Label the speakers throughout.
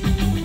Speaker 1: thank you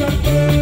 Speaker 1: your birth.